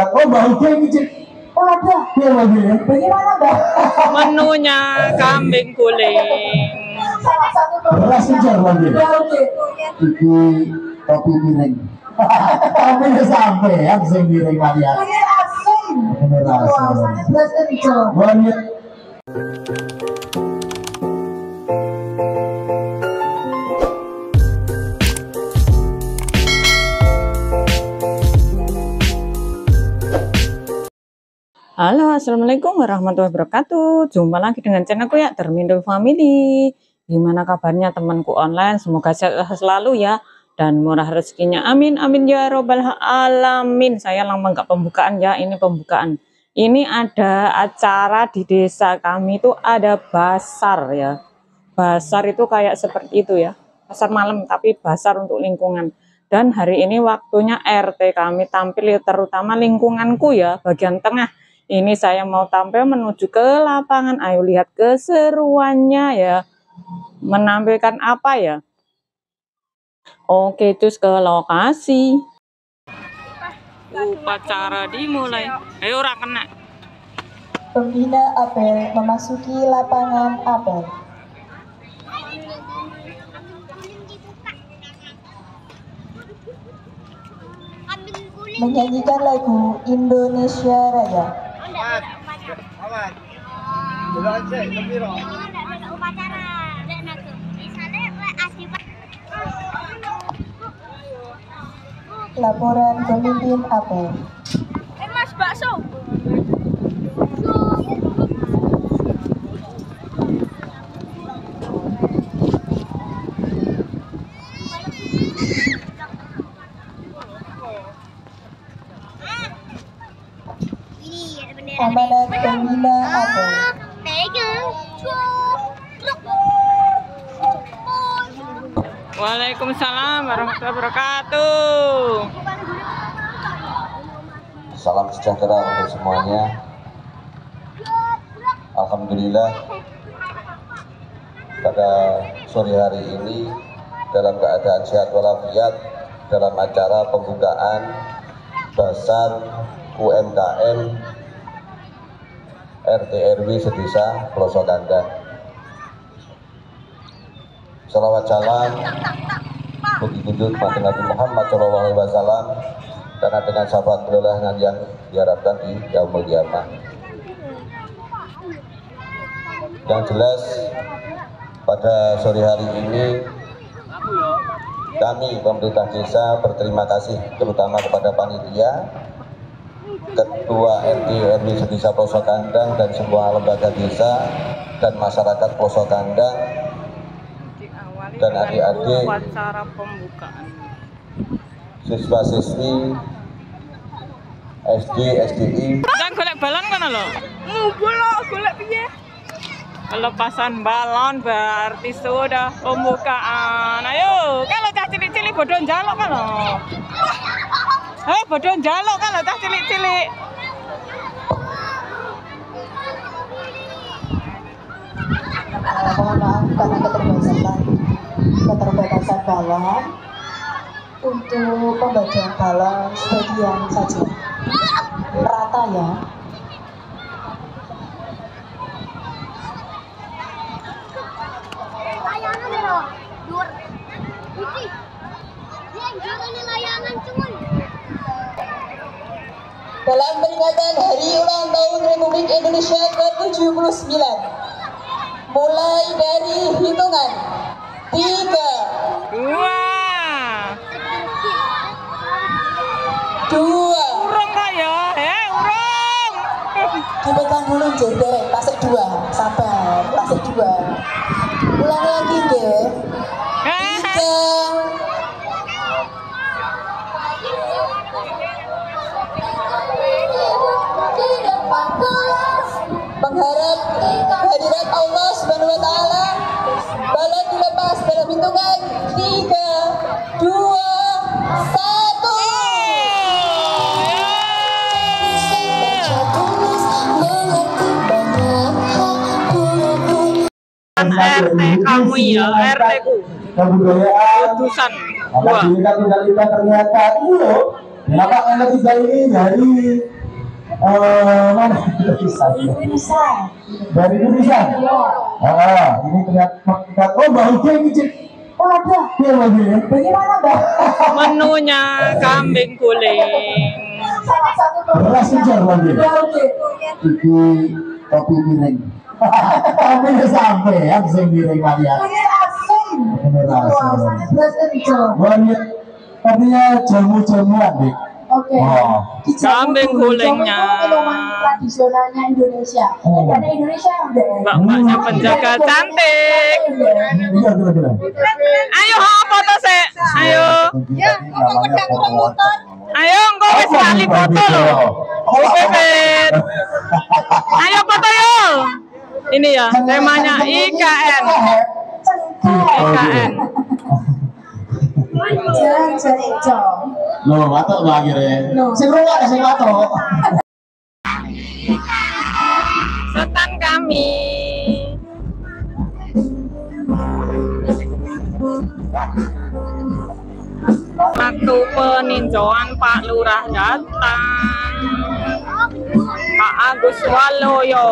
Kak, oh bau dia kecil. Oh ada, dia mobilnya. Bagaimana Mbak? Menunya kambing guling. Satu Beras kejar mobil. Ya oke. Iki topi miring. Tapi ya sampai ya, sing miring. Ini asin. Puasanya beras kencur. Banyak. Halo, assalamualaikum warahmatullahi wabarakatuh. Jumpa lagi dengan channelku ya, Termindo Family. Gimana kabarnya temanku online? Semoga sehat selalu ya dan murah rezekinya. Amin, amin ya robbal alamin. Saya lama nggak pembukaan ya, ini pembukaan. Ini ada acara di desa kami itu ada basar ya. Basar itu kayak seperti itu ya. Pasar malam tapi basar untuk lingkungan. Dan hari ini waktunya RT kami tampil ya, terutama lingkunganku ya, bagian tengah ini saya mau tampil menuju ke lapangan. Ayo lihat keseruannya ya. Menampilkan apa ya? Oke, terus ke lokasi. Upacara dimulai. Ayo ora kena. Pembina apel memasuki lapangan apel. Menyanyikan lagu Indonesia Raya. Laporan pemimpin apel. Mas bakso. Amanat pembina apel. Waalaikumsalam warahmatullahi wabarakatuh. Salam sejahtera untuk semuanya. Alhamdulillah pada sore hari ini dalam keadaan sehat walafiat dalam acara pembukaan Basar UMKM RT RW Sedesa Pelosok Kandang. Salawat salam bagi junjung mati Nabi Muhammad Shallallahu Alaihi Wasallam karena dengan sahabat beliau yang diharapkan di yaumul kiamah. Yang jelas pada sore hari ini kami pemerintah desa berterima kasih terutama kepada panitia, ketua RT RW Sedesa Pelosok Kandang dan semua lembaga desa dan masyarakat Pelosok Kandang Dan adik-adik. siswa-siswi SD, SDI, Jangan golek balon kan lo? Ngubul lo, golek piye? Pelepasan balon berarti sudah pembukaan. Ayo, kalau cah cilik-cilik bodoh jaluk kan lo? Eh, bodoh jaluk kan lo cah cilik-cilik. Mohon karena keterbatasan keterbatasan balon untuk pembagian balon sebagian saja rata ya dalam peringatan Hari Ulang Tahun Republik Indonesia ke-79. Mulai dari hitungan 3 2 2 Urung kok ya, eh urung. Dipegang dulu nggih, derek, pasik 2. Sabar, pasik 2. Ulang lagi nggih. Eh, 3 eh. dengan kehadirat Allah Subhanahu wa taala balon dilepas dalam hitungan 3 2 1 RT kamu ya, RT ku. Keputusan. Maka tinggal kita ternyata dulu maka anak tiga ini dari uh, eh, mana? Indonesia. Dari Indonesia. Ah, ini terlihat terlihat oh bau ini cik. Oh ada. Dia lagi. Bagaimana mbak? Menunya kambing satu Beras kejar lagi. Ya oke. Iki kopi miring. Ya sampai ya sing miring kalian. Asin. sangat beras kencur. Banyak artinya jamu-jamuan deh. Oke. Oh. Di Jawa Kambing gulingnya. Minuman tradisionalnya Indonesia. Oh. Ada Indonesia enggak? Mbak-mbaknya penjaga cantik. Ayo ha, foto sih. Ayo. Ya. Ayo engko wis lali foto lho. Pipit. Ayo foto yuk. Ini ya temanya IKN. IKN. Jangan jadi Loh, watuk lo akhirnya. Loh. Sing rungok sing watuk. Setan kami. Waktu peninjauan Pak Lurah datang. Pak Agus Waloyo.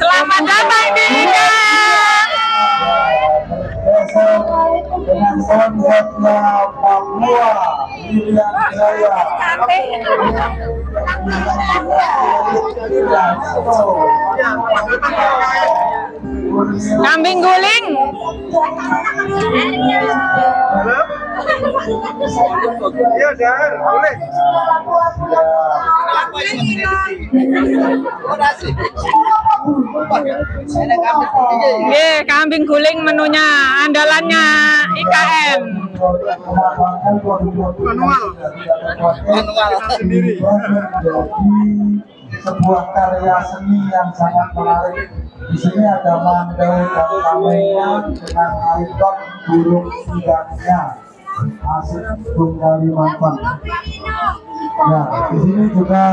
Selamat datang di IKN. Dengan konsepnya Papua pilihan Jaya. Kambing guling. Iya, Dar, boleh. Nggih, kambing guling menunya andalannya IKN. manual. Manual. Sendiri. Menjadi sebuah karya seni yang sangat menarik. Di sini ada mandau dan tamengnya dengan ikon burung ikannya asik Bung Kalimantan nah di sini juga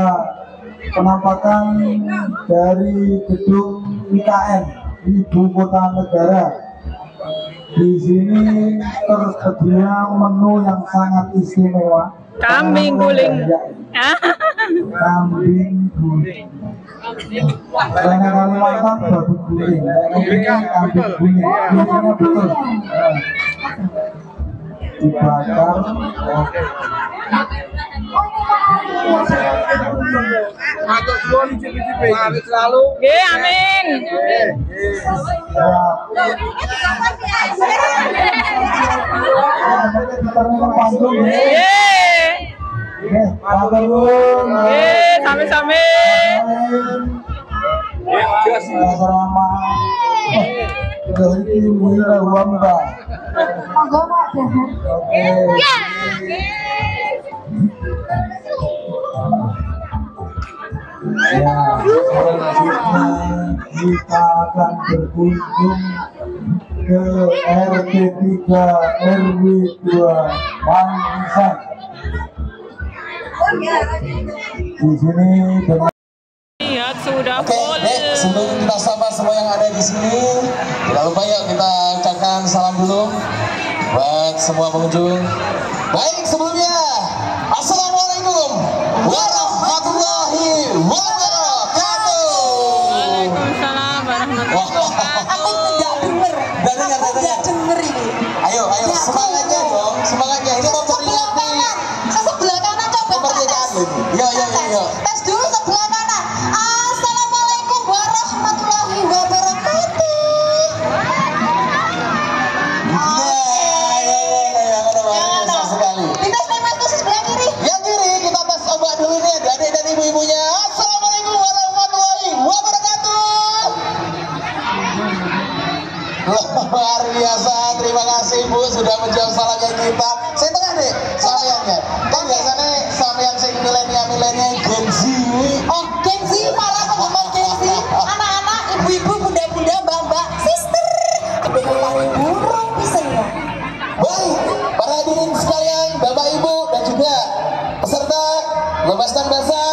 penampakan dari gedung IKN Ibu Kota Negara di sini tersedia menu yang sangat istimewa. Kambing guling. Kambing guling. Kalimantan babi guling. Kambing guling. Betul. Dibakar. Matur suwun cipi-cipi. Selalu. Nggih, amin. Nggih. Nggih, sami-sami. Dari Wira Wamba. Monggo Pak Dahan. Oke. Ya, selanjutnya kita akan berkunjung ke RT 3 RW 2 Mangisan. Di sini dengan Lihat sudah Oke, full. Sebelum kita sapa semua yang ada di sini, tidak lupa yuk kita ucapkan salam dulu buat semua pengunjung. Baik, sebelumnya, Assalamualaikum sudah menjawab salah kayak kita. Saya tengah deh sampean ya kan biasanya sampean sing milenial milenial Gen Z? Oh Gen Z malah kok ngomong Gen Z. Anak-anak ibu-ibu bunda-bunda mbak-mbak sister. Yang lari burung bisa ya. Baik para hadirin sekalian bapak ibu dan juga peserta lepas tanpa basah.